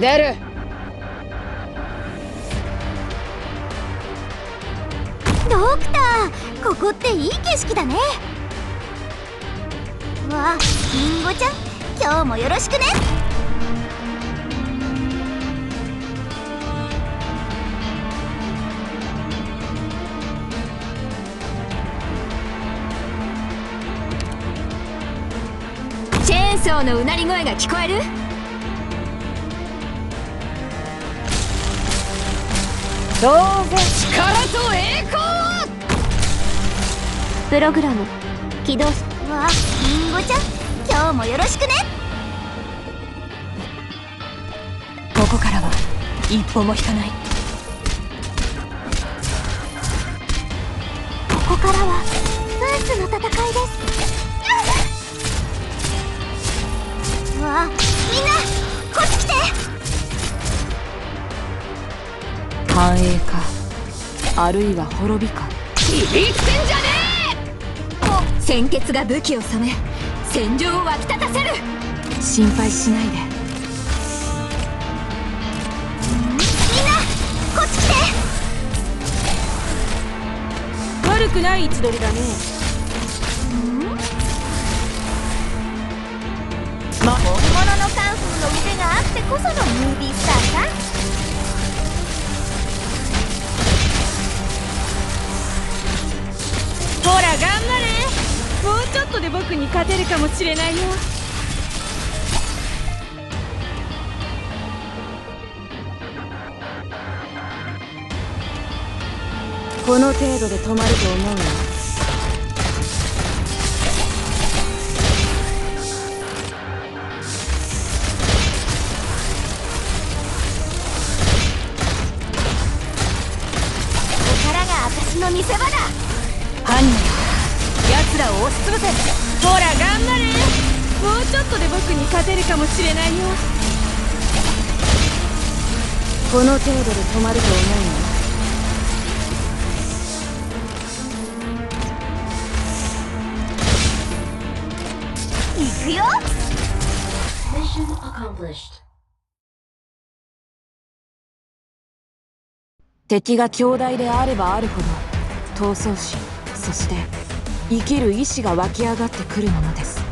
出る。ドクターここっていい景色だね。わあリンゴちゃん今日もよろしくね。チェーンソーのうなり声が聞こえる？当然力と栄光をプログラム。起動しわあリンゴちゃん今日もよろしくねここからは一歩も引かないここからは繁栄か。あるいは滅びか。響くてんじゃね鮮血が武器を染め戦場を沸き立たせる。心配しないで。みんなこっち来て！悪くない位置取りだね。本物のカンフーの腕があってこそのムービースターさ。ほれもうちょっとで僕に勝てるかもしれないよこの程度で止まると思うわここからが私の見せ場だ。犯人押しつぶせほら頑張れ。もうちょっとで僕に勝てるかもしれないよ。この程度で止まると思うわ行くよ。Mission accomplished. 敵が強大であればあるほど闘争心そして生きる意志が湧き上がってくるものです。